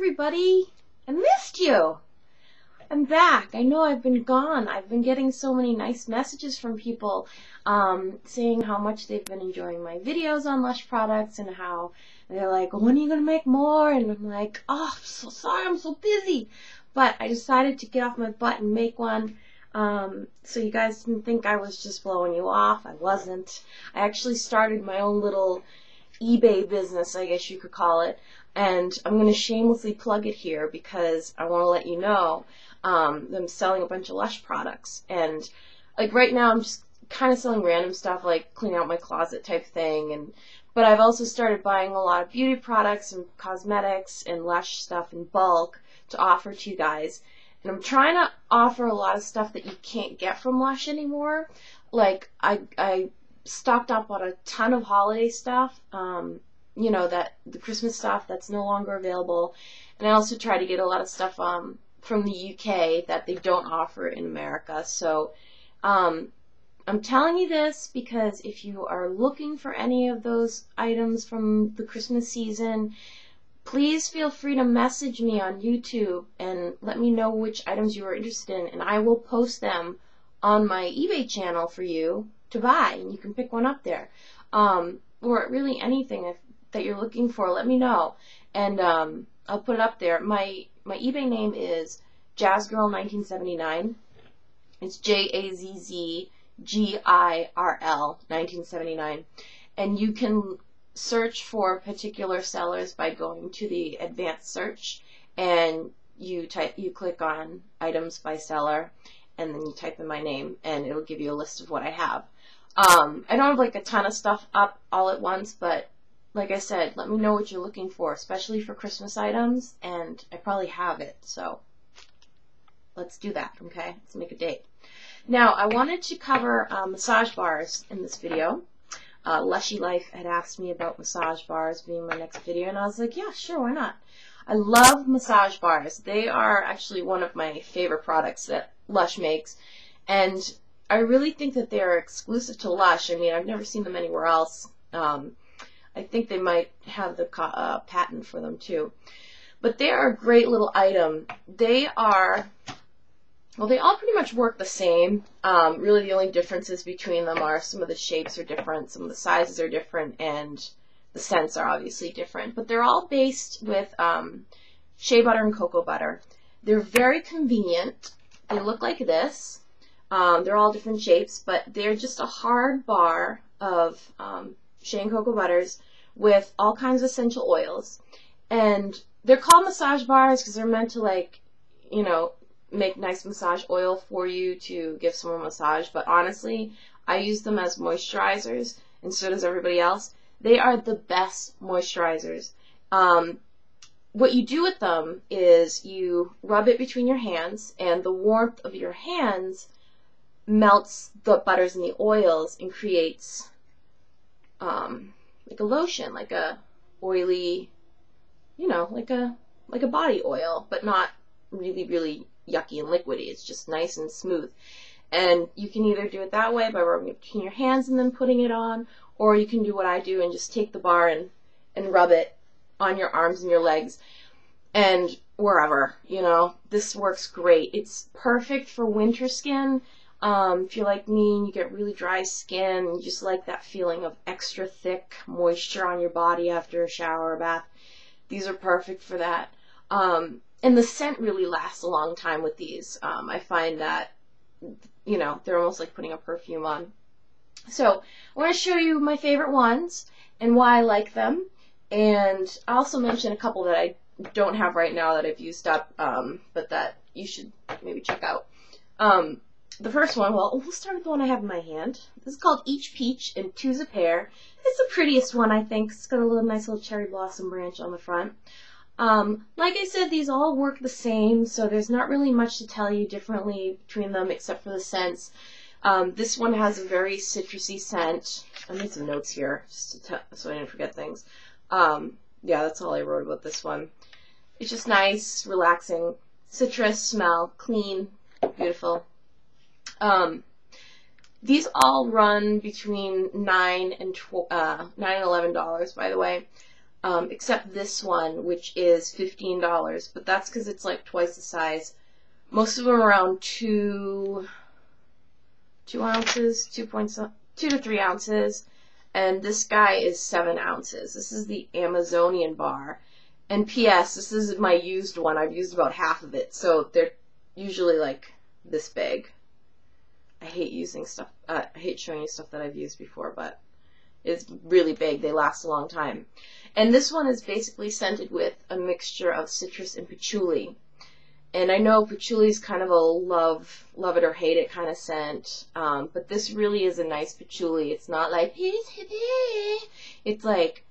everybody. I missed you. I'm back. I know I've been gone. I've been getting so many nice messages from people um, saying how much they've been enjoying my videos on Lush products and how they're like, when are you going to make more? And I'm like, oh, I'm so sorry. I'm so busy. But I decided to get off my butt and make one. Um, so you guys didn't think I was just blowing you off. I wasn't. I actually started my own little eBay business, I guess you could call it. And I'm going to shamelessly plug it here because I want to let you know um, I'm selling a bunch of Lush products. And like right now, I'm just kind of selling random stuff like cleaning out my closet type thing. And but I've also started buying a lot of beauty products and cosmetics and Lush stuff in bulk to offer to you guys. And I'm trying to offer a lot of stuff that you can't get from Lush anymore. Like I I stocked up on a ton of holiday stuff. Um, you know that the Christmas stuff that's no longer available, and I also try to get a lot of stuff um, from the UK that they don't offer in America. So um, I'm telling you this because if you are looking for any of those items from the Christmas season, please feel free to message me on YouTube and let me know which items you are interested in, and I will post them on my eBay channel for you to buy, and you can pick one up there. Um, or really anything if, that you're looking for, let me know, and um, I'll put it up there. My my eBay name is JazzGirl1979. It's J A Z Z G I R L 1979, and you can search for particular sellers by going to the advanced search and you type you click on items by seller and then you type in my name and it'll give you a list of what I have. Um, I don't have like a ton of stuff up all at once, but like I said, let me know what you're looking for, especially for Christmas items, and I probably have it, so let's do that, okay? Let's make a date. Now, I wanted to cover uh, massage bars in this video. Uh, Lushy Life had asked me about massage bars being my next video, and I was like, yeah, sure, why not? I love massage bars. They are actually one of my favorite products that Lush makes, and I really think that they're exclusive to Lush. I mean, I've never seen them anywhere else. Um, I think they might have the uh, patent for them too. But they are a great little item. They are, well, they all pretty much work the same. Um, really, the only differences between them are some of the shapes are different, some of the sizes are different, and the scents are obviously different. But they're all based with um, shea butter and cocoa butter. They're very convenient. They look like this. Um, they're all different shapes, but they're just a hard bar of um, shea and cocoa butters with all kinds of essential oils. And they're called massage bars because they're meant to, like, you know, make nice massage oil for you to give someone a massage. But honestly, I use them as moisturizers, and so does everybody else. They are the best moisturizers. Um, what you do with them is you rub it between your hands, and the warmth of your hands melts the butters and the oils and creates um, like a lotion, like a oily, you know, like a like a body oil, but not really really yucky and liquidy. It's just nice and smooth. And you can either do it that way by rubbing it between your hands and then putting it on, or you can do what I do and just take the bar and and rub it on your arms and your legs and wherever, you know. This works great. It's perfect for winter skin um, if you're like me and you get really dry skin, you just like that feeling of extra thick moisture on your body after a shower or bath, these are perfect for that. Um, and the scent really lasts a long time with these. Um, I find that, you know, they're almost like putting a perfume on. So I want to show you my favorite ones and why I like them. And I also mention a couple that I don't have right now that I've used up, um, but that you should maybe check out. Um, the first one, well, we'll start with the one I have in my hand. This is called Each Peach and Two's a Pear. It's the prettiest one, I think. It's got a little nice little cherry blossom branch on the front. Um, like I said, these all work the same, so there's not really much to tell you differently between them except for the scents. Um, this one has a very citrusy scent. I made some notes here just to so I didn't forget things. Um, yeah, that's all I wrote about this one. It's just nice, relaxing, citrus smell, clean, beautiful. Um, these all run between nine and uh, nine and eleven dollars. By the way, um, except this one, which is $15, but that's because it's like twice the size. Most of them are around two, two ounces, two points, two to three ounces, and this guy is seven ounces. This is the Amazonian bar. And P.S. This is my used one. I've used about half of it, so they're usually like this big. I hate using stuff. Uh, I hate showing you stuff that I've used before, but it's really big. They last a long time. And this one is basically scented with a mixture of citrus and patchouli. And I know patchouli is kind of a love, love it or hate it kind of scent, um, but this really is a nice patchouli. It's not like it's like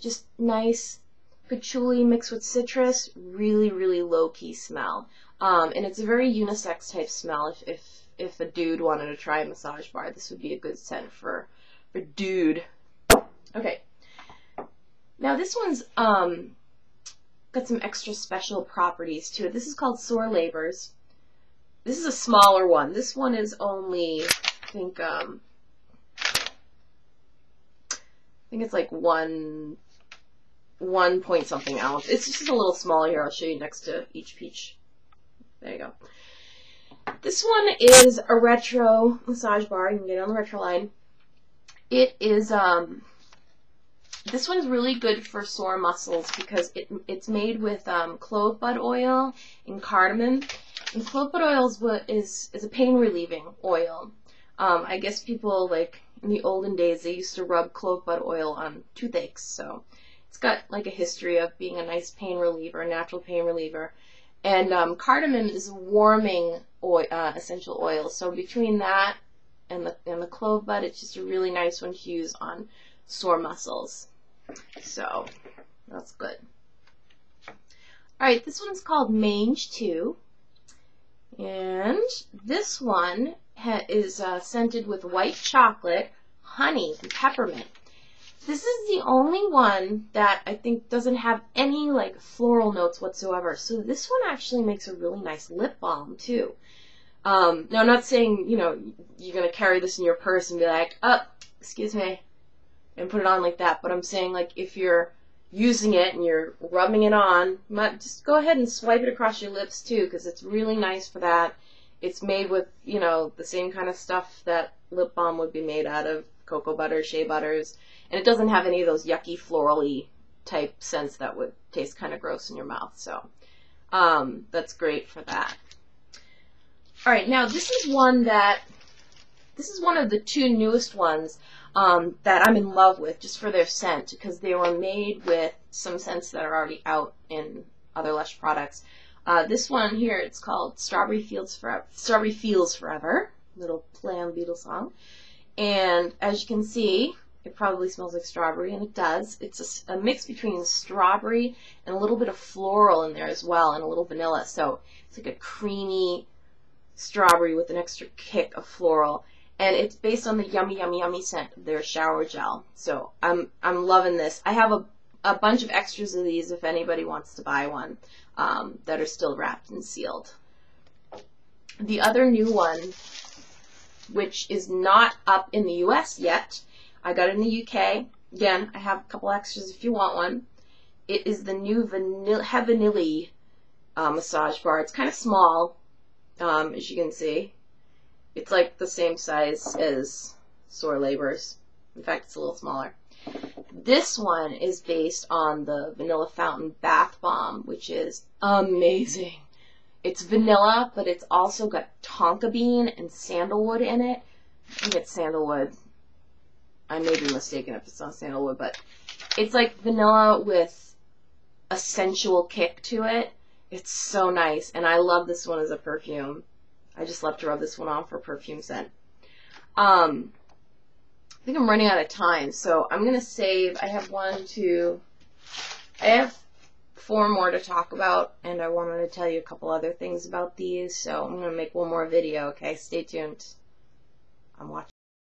just nice patchouli mixed with citrus. Really, really low key smell, um, and it's a very unisex type smell. If if if a dude wanted to try a massage bar, this would be a good scent for for dude. Okay. Now this one's um got some extra special properties to it. This is called Sore Labors. This is a smaller one. This one is only, I think, um, I think it's like one, one point something ounce. It's just a little smaller here. I'll show you next to each peach. There you go. This one is a retro massage bar. You can get it on the retro line. It is, um, this one's really good for sore muscles because it, it's made with um, clove bud oil and cardamom. And clove bud oil is, what is, is a pain relieving oil. Um, I guess people like in the olden days they used to rub clove bud oil on toothaches, so it's got like a history of being a nice pain reliever, a natural pain reliever. And um, cardamom is a warming oil, uh, essential oil, so between that and the and the clove bud, it's just a really nice one to use on sore muscles. So that's good. Alright, this one's called Mange 2. And this one is uh, scented with white chocolate, honey, and peppermint. This is the only one that I think doesn't have any like floral notes whatsoever. So this one actually makes a really nice lip balm too. Um, now I'm not saying, you know, you're going to carry this in your purse and be like, oh, excuse me, and put it on like that. But I'm saying like if you're using it and you're rubbing it on, just go ahead and swipe it across your lips too because it's really nice for that. It's made with, you know, the same kind of stuff that lip balm would be made out of, cocoa butter, shea butters, and it doesn't have any of those yucky florally type scents that would taste kind of gross in your mouth. So um, that's great for that. All right, now this is one that this is one of the two newest ones um, that I'm in love with just for their scent because they were made with some scents that are already out in other Lush products. Uh, this one here, it's called Strawberry Fields Forever. Strawberry Feels Forever. Little play on Beatles song. And as you can see, it probably smells like strawberry, and it does. It's a, a, mix between strawberry and a little bit of floral in there as well, and a little vanilla. So it's like a creamy strawberry with an extra kick of floral and it's based on the yummy yummy yummy scent of their shower gel. So I'm I'm loving this. I have a a bunch of extras of these if anybody wants to buy one um, that are still wrapped and sealed. The other new one, which is not up in the U.S. yet, I got it in the UK. Again, I have a couple extras if you want one. It is the new Vanilla Heavenly uh, massage bar. It's kind of small, um, as you can see. It's like the same size as Sore Labors. In fact, it's a little smaller. This one is based on the Vanilla Fountain Bath Bomb, which is amazing. It's vanilla, but it's also got tonka bean and sandalwood in it. I think it's sandalwood. I may be mistaken if it's not sandalwood, but it's like vanilla with a sensual kick to it. It's so nice, and I love this one as a perfume. I just love to rub this one on for perfume scent. Um, I think I'm running out of time, so I'm going to save. I have one, two, I have four more to talk about, and I wanted to tell you a couple other things about these, so I'm going to make one more video, okay? Stay tuned. I'm watching.